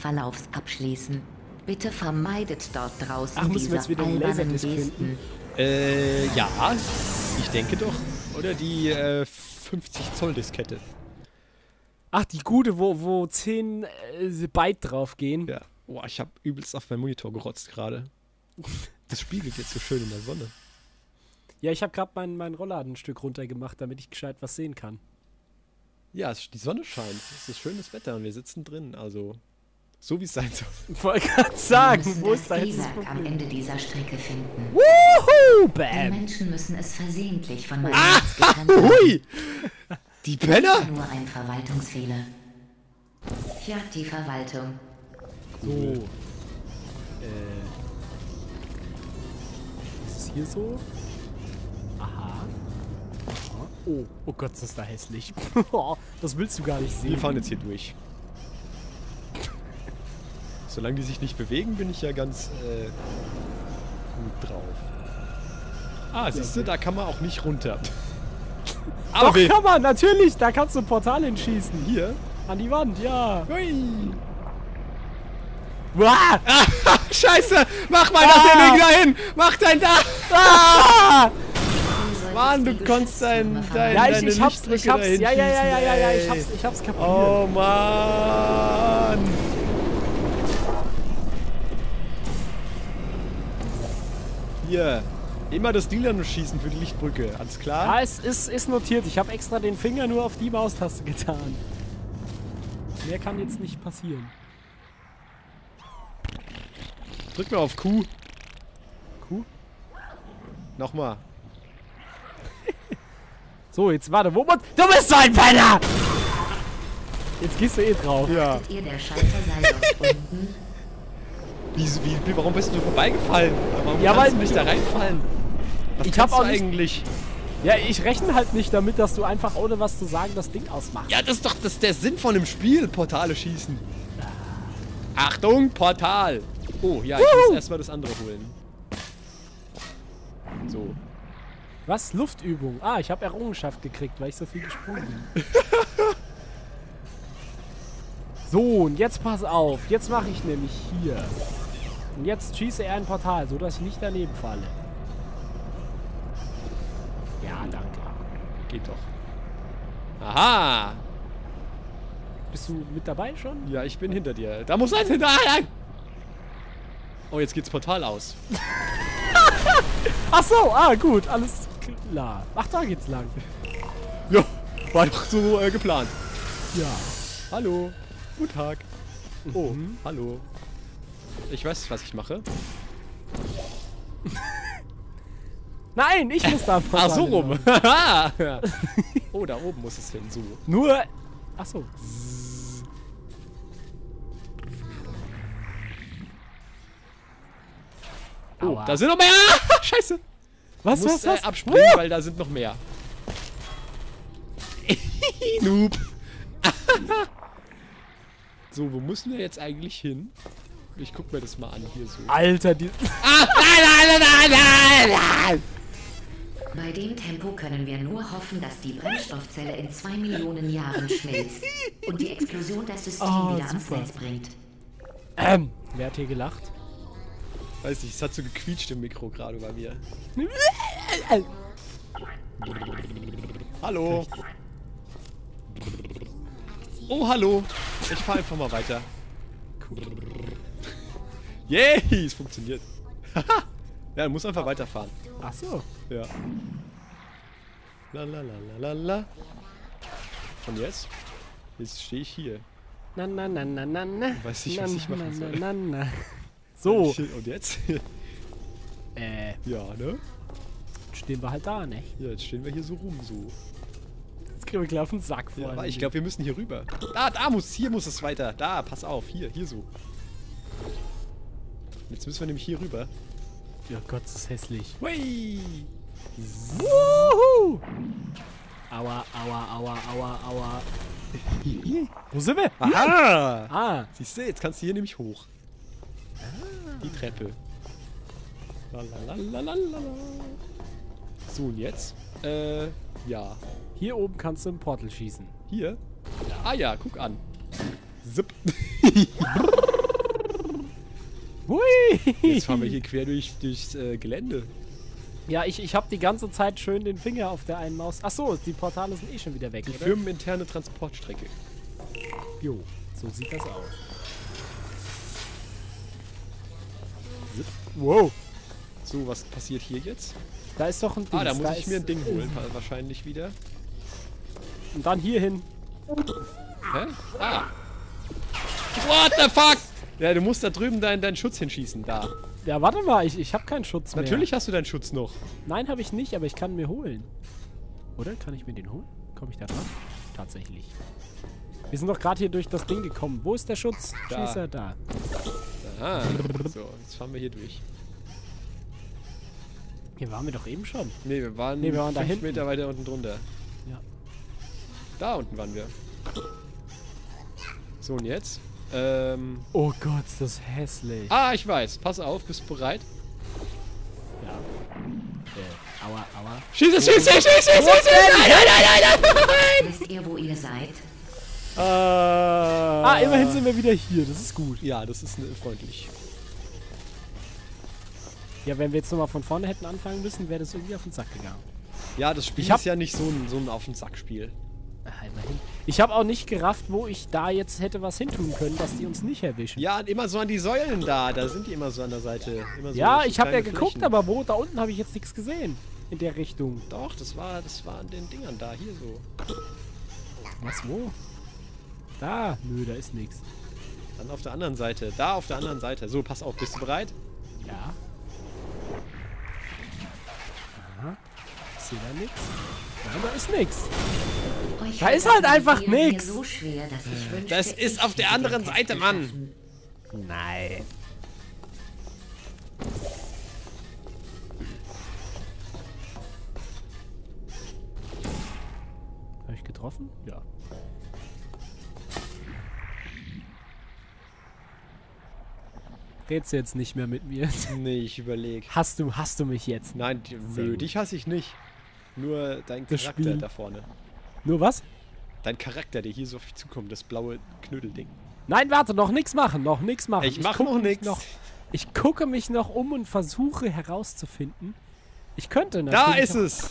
Verlaufs abschließen. Bitte vermeidet dort draußen Ach, müssen wir diese jetzt wieder einen albernen Gesten. finden? Äh, ja. Ich denke doch. Oder die äh, 50 Zoll Diskette. Ach, die gute, wo, wo 10 äh, Byte draufgehen. Ja. Boah, ich habe übelst auf meinen Monitor gerotzt gerade. Das spiegelt jetzt so schön in der Sonne. Ja, ich habe gerade mein, mein Rollladen ein Stück runtergemacht, damit ich gescheit was sehen kann. Ja, es, die Sonne scheint. Es ist schönes Wetter und wir sitzen drin. Also, so wie es sein soll. Ich wollte gerade Wir sagen, wo ist das Triebwerk am? Ende dieser Strecke finden. Wuhu, Die bam. Menschen müssen es versehentlich von meinem Ah! Getrennt. Hui! Die Penner! Nur ein Verwaltungsfehler. Ja, die Verwaltung. So. Äh. Ist es hier so? Aha. Oh, oh Gott, ist das da hässlich. das willst du gar nicht Wir sehen. fahren jetzt hier durch. Solange die sich nicht bewegen, bin ich ja ganz äh, gut drauf. Ah, siehst du, da kann man auch nicht runter. Aber Doch, kann man, natürlich. Da kannst du ein Portal hinschießen. hier. An die Wand, ja. Hui. Ah, scheiße! Mach mal Ah. das Ding da hin! Mach dein Dach! Ah! Mann, du konntest dein, dein, Ja, ich, deine ich hab's, ich hab's, ja, ja, ja, ja, ja, ja, ich hab's, ich hab's kapiert. Oh Mann! Hier, immer das Dealer schießen für die Lichtbrücke, alles klar? Ja, es ist, ist notiert. Ich habe extra den Finger nur auf die Maustaste getan. Mehr kann jetzt nicht passieren. Drück mal auf Q. Q? Nochmal. So, jetzt warte, wo muss... Du bist so ein Penner! Jetzt gehst du eh drauf. Ja. Ihr der Schalter sei unten. Wie, wie, warum bist du vorbeigefallen? Warum Ja, kannst weil- du nicht da reinfallen? Was Ich hab kannst auch eigentlich. Ja, ich rechne halt nicht damit, dass du einfach ohne was zu sagen das Ding ausmachst. Ja, das ist doch das ist der Sinn von dem Spiel, Portale schießen. Achtung, Portal. Oh, ja, ich muss erstmal das andere holen. So. Was? Luftübung. Ah, ich habe Errungenschaft gekriegt, weil ich so viel gesprungen bin. so, und jetzt pass auf. Jetzt mache ich nämlich hier. Und jetzt schieße er ein Portal, so dass ich nicht daneben falle. Ja, danke. Geht doch. Aha! Bist du mit dabei schon? Ja, ich bin hinter dir. Da muss eins hinter. Ah, nein! Oh, jetzt geht's Portal aus. Ach so, ah, gut, alles klar. Ach, da geht's lang. Ja, war doch so äh, geplant. Ja. Hallo. Guten Tag. Oh, hallo. Ich weiß, was ich mache. Nein, ich muss da ein Ah, so rum. oh, da oben muss es hin. So. Nur. Ach so. Oh, Aua. da sind noch mehr. Ah, Scheiße. Was, Du musst was, was? Äh, abspringen, weil da sind noch mehr. Noob. so, wo müssen wir jetzt eigentlich hin? Ich guck mir das mal an hier so. Alter, die. Ah, nein, nein, nein, nein, nein. Bei dem Tempo können wir nur hoffen, dass die Brennstoffzelle in zwei Millionen Jahren schmilzt und die Explosion das System Oh, wieder ans. Netz bringt. Ähm, wer hat hier gelacht? Weiß nicht, es hat so gequietscht im Mikro gerade bei mir. Hallo. Oh, hallo. Ich fahr einfach mal weiter. Yay, es funktioniert. ja, du musst einfach weiterfahren. Ach so. Ja. La la la la la la. Und jetzt? Jetzt stehe ich hier. Na, na, na, na, na, na. Weiß nicht, was Na, ich machen soll. Na, na, na. So, Und jetzt? äh, ja, ne? stehen wir halt da, ne? Ja, jetzt stehen wir hier so rum, so. Jetzt kriegen wir gleich auf den Sack vor. Ja, aber ich glaube, wir müssen hier rüber. Da, da muss, hier muss es weiter. Da, pass auf, hier, hier so. Jetzt müssen wir nämlich hier rüber. Ja Gott, das ist hässlich. Hui! Wuhu! Aua, aua, aua, aua, aua. Wo sind wir? Aha! Ah, Siehst du, jetzt kannst du hier nämlich hoch. Die Treppe. Lalalala. So, und jetzt? Äh, ja. hier oben kannst du ein Portal schießen. Hier? Ah ja, guck an. Zip. Jetzt fahren wir hier quer durch, durchs äh, Gelände. Ja, ich, ich habe die ganze Zeit schön den Finger auf der einen Maus. Ach so, die Portale sind eh schon wieder weg, Die oder? firmeninterne Transportstrecke. Jo, so sieht das aus. Wow, So, was passiert hier jetzt? da ist doch ein Ding. Ah, da muss ich ist, mir ein Ding holen, wa- wahrscheinlich wieder. Und dann hier hin. Hä? Ah! What the fuck? Ja, du musst da drüben deinen, deinen Schutz hinschießen, da. Ja, warte mal, ich, ich habe keinen Schutz mehr. Natürlich hast du deinen Schutz noch. Nein, habe ich nicht, aber ich kann mir holen. Oder? Kann ich mir den holen? Komme ich da dran? Tatsächlich. Wir sind doch gerade hier durch das Ding gekommen. Wo ist der Schutz? Da. Schießer da. Aha. So, jetzt fahren wir hier durch. Hier waren wir doch eben schon. Nee, wir waren, Nee, wir waren da fünf hinten. Meter weiter unten drunter. Ja. Da unten waren wir. So, und jetzt? Ähm. Oh Gott, ist das hässlich. Ah, ich weiß. Pass auf, bist du bereit? Ja. Äh, aua, aua. Schieß es, schieß es, schieß es, schieß es! Nein, nein, nein, nein, nein! Wisst ihr, wo ihr seid? Ah, immerhin sind wir wieder hier. Das ist gut. Ja, das ist ne, freundlich. Ja, wenn wir jetzt nochmal von vorne hätten anfangen müssen, wäre das irgendwie auf den Sack gegangen. Ja, das Spiel ist ja nicht so ein, so ein Auf- Sack-Spiel. Ah, immerhin. Ich habe auch nicht gerafft, wo ich da jetzt hätte was hintun können, dass die uns nicht erwischen. Ja, immer so an die Säulen da. Da sind die immer so an der Seite. So Ja, ich habe ja geguckt, Flächen. aber wo? Da unten habe ich jetzt nichts gesehen. In der Richtung. Doch, das war, das war an den Dingern da. Hier so. Was, wo? Da. Nö, da ist nichts. Dann auf der anderen Seite. Da auf der anderen Seite. So, pass auf. Bist du bereit? Ja. Aha. Sehe da nichts. Nein, da ist nichts. Da ist halt einfach nix. so Das ist auf der anderen Seite, Mann. Nein. Habe ich getroffen? Ja. Redst du jetzt nicht mehr mit mir? Nee, ich überleg. Hast du, hast du mich jetzt? Nein, nö, dich hasse ich nicht. Nur dein Das Charakter Spiel. da vorne. Nur was? Dein Charakter, der hier so auf dich zukommt. Das blaue Knödelding. Nein, warte, noch nichts machen, noch nichts machen. Ich mach gucke noch nix. ich gucke mich noch um und versuche herauszufinden. Ich könnte Da natürlich. ist es!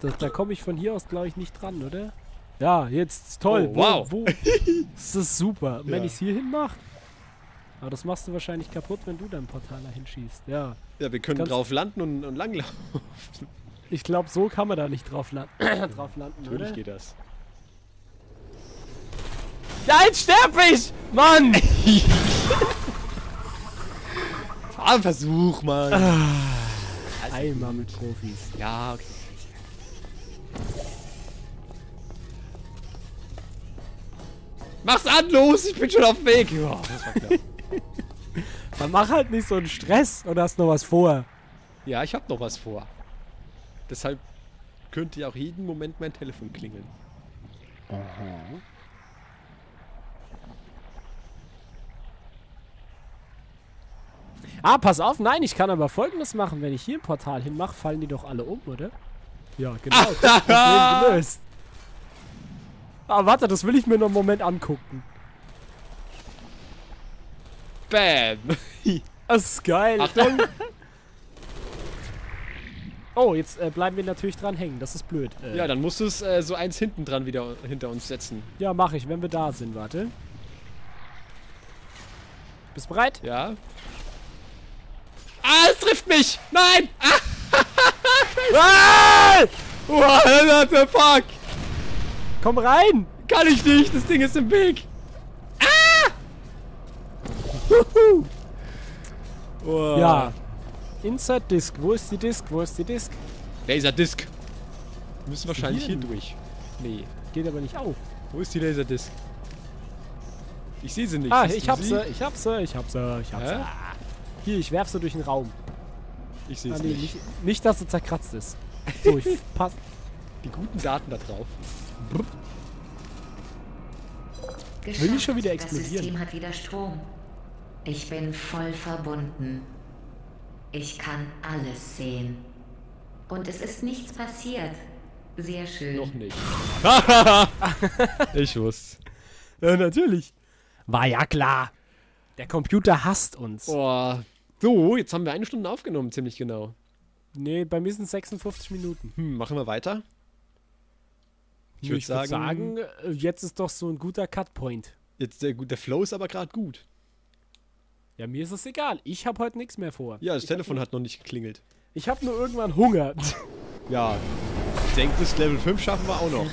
Da, da komme ich von hier aus, glaube ich, nicht dran, oder? Ja, jetzt toll. Oh, wow. Wo, wo? das ist super. Wenn Ja. ich es hier hin mache. Aber das machst du wahrscheinlich kaputt, wenn du dein Portal da hinschießt. Ja. Ja, wir können drauf landen und, und langlaufen. Ich glaube, so kann man da nicht drauf, lan drauf landen, Natürlich oder? geht das. Jetzt sterb ich! Mann! Ah, Versuch mal. Einmal mit Profis. Ja, okay. Mach's an, los! Ich bin schon auf dem Weg. Ja, das war knapp. Man mach halt nicht so einen Stress oder hast noch was vor. ja, ich hab noch was vor. Deshalb könnte ja auch jeden Moment mein Telefon klingeln. Ah, pass auf, nein, ich kann aber folgendes machen. Wenn ich hier ein Portal hinmache, fallen die doch alle um, oder? Ja, genau. Problem gelöst. Ah, warte, das will ich mir noch einen Moment angucken. Bam! Das ist geil. Achtung! Oh, jetzt äh, bleiben wir natürlich dran hängen. Das ist blöd. Äh, ja, dann musst du es äh, so eins hinten dran wieder hinter uns setzen. ja mache ich, wenn wir da sind. Warte. Bist bereit? Ja? Ah, es trifft mich! Nein! Ah! Ah! What the fuck? Komm rein! Kann ich nicht, das Ding ist im Weg. Wow. Ja. Insert Disk. Wo ist die Disk? Wo ist die Disk? Laserdisc. Wir müssen wahrscheinlich hier hier? durch. Nee. Geht aber nicht auf. Wo ist die Laserdisc? Ich sehe sie nicht. Ah, Siehst ich hab sie? sie, ich hab sie, ich hab sie, ich hab Hä? sie. Hier, ich werf sie durch den Raum. Ich sehe Ah, es nee, nicht. nicht, nicht, dass sie zerkratzt ist. So, ich pass. Die guten Daten da drauf. Geschafft. die schon wieder Das explodieren? System hat wieder Strom. Ich bin voll verbunden. Ich kann alles sehen. Und es ist nichts passiert. Sehr schön. Noch nicht. ich wusste. Ja, natürlich. War ja klar. Der Computer hasst uns. Boah. So, jetzt haben wir eine Stunde aufgenommen, ziemlich genau. Nee, bei mir sind es 56 Minuten. Hm, machen wir weiter? Ich würd würde sagen, sagen- äh, jetzt ist doch so ein guter Cutpoint. Jetzt der, der Flow ist aber gerade gut. Ja, mir ist es egal. Ich habe heute nichts mehr vor. Ja, das Telefon hat noch nicht geklingelt. Ich habe nur irgendwann Hunger. Ja, ich denke, bis Level 5 schaffen wir auch noch.